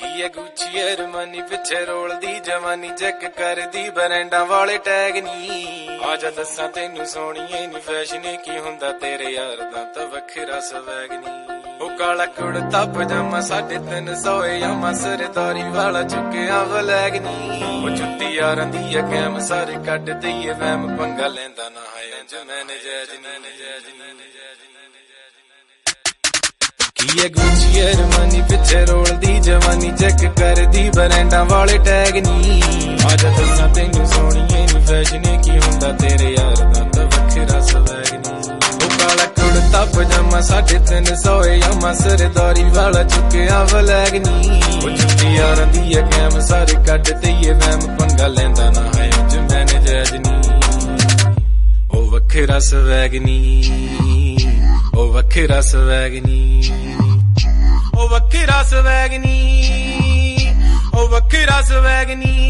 ਕੀ ਹੈ ਗੁੱਚੀ ਅਰਮਾਨੀ, ਪਿੱਛੇ ਰੋਲਦੀ ਜਵਾਨੀ, ਚੈੱਕ ਕਰਦੀ, ਬਰੈਂਡਾਂ ਵਾਲੇ ਟੈਗ ਨਹੀਂ ਆਜਾ ਦੱਸਾਂ ਤੈਨੂੰ ਸੋਹਣੀਏ ਨੀ ਫੈਸ਼ਨ ਕੀ ਹੁੰਦਾ ਤੇਰੇ ਯਾਰ ਦਾ ਤਾਂ ਵੱਖਰਾ ਸਵੈਗ ਨਹੀਂ ਉਹ ਕਾਲਾ ਕੁੜਤਾ, ਪਜਾਮਾ ਸਾਢੇ ਤਿੰਨ ਸੌ ਯਾਮਾ ਸਰਦਾਰੀ ਵਾਲਾ ਚੁੱਕਿਆ ਵਲੈਗ ਨਹੀਂ ਉਹ ਜੁੱਤੀ ਯਾਰਾਂ ਦੀ ਐ ਕੈਮ ਸਾਰੇ ਕੱਢ ਦਈਏ, ਵਹਿਮ ਪੰਗਾ ਲੈਂਦਾ ਨਾ ਹੈ ਅੰਜ ਮੈਨੇ ਜੈਜ ਨਹੀਂ ਜੈਜ ਨਹੀਂ ਕੀ ਹੈ ਗੁੱਚੀ ਅਰਮਾਨੀ ਕਰਦੀ ਬਰੈਂਡਾਂ ਵਾਲੇ ਟੈਗ ਨਹੀਂ ਆਜਾ ਦੱਸਾਂ ਤੈਨੂੰ ਸੋਹਣੀਏ ਨੀ ਫੈਸ਼ਨ ਕੀ ਹੁੰਦਾ ਤੇਰੇ ਯਾਰ ਦਾ ਤਾਂ ਵੱਖਰਾ ਸਵੈਗ ਨਹੀਂ ਉਹ ਕਾਲਾ ਕੁੜਤਾ ਪਜਾਮਾ ਸਾਢੇ ਤਿੰਨ ਸੌ ਯਾਮਾ ਸਰਦਾਰੀ ਵਾਲਾ ਚੁੱਕਿਆ ਵਲੈਗ ਨਹੀਂ ਉਹ ਜੁੱਤੀ ਯਾਰਾਂ ਦੀ ਆ ਕੈਮ ਸਾਰੇ ਕੱਢ ਦਈਏ ਵਹਿਮ ਪੰਗਾ ਲੈਂਦਾ ਨਾ ਹੈ ਅੱਜ ਮੈਨੇ ਜੈਜ ਨਹੀਂ ਉਹ ਵੱਖਰਾ ਸਵੈਗ ਨਹੀਂ ਉਹ ਵੱਖਰਾ ਸਵੈਗ ਨਹੀਂ ਉਹ ਵੱਖਰਾ ਸਵੈਗ ਨਹੀਂ ਉਹ ਵੱਖਰਾ ਸਵੈਗ ਨਹੀਂ